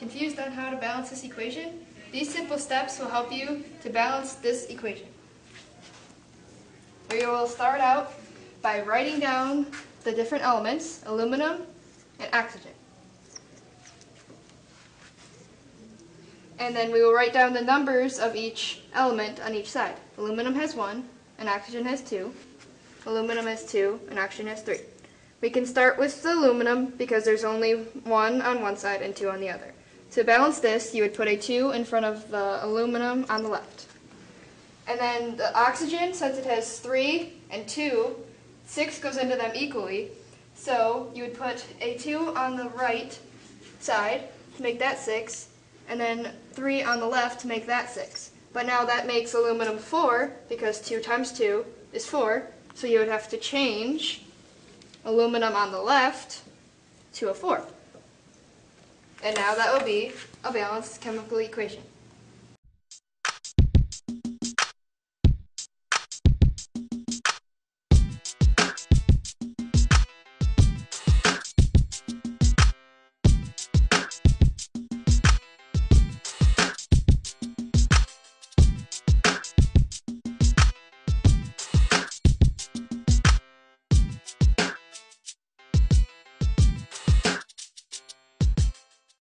confused on how to balance this equation, these simple steps will help you to balance this equation. We will start out by writing down the different elements, aluminum and oxygen. And then we will write down the numbers of each element on each side. Aluminum has 1, and oxygen has 2. Aluminum has 2, and oxygen has 3. We can start with the aluminum because there's only 1 on one side and 2 on the other. To balance this, you would put a 2 in front of the aluminum on the left. And then the oxygen, since it has 3 and 2, 6 goes into them equally. So you would put a 2 on the right side to make that 6, and then 3 on the left to make that 6. But now that makes aluminum 4, because 2 times 2 is 4, so you would have to change aluminum on the left to a 4. And now that will be a balanced chemical equation.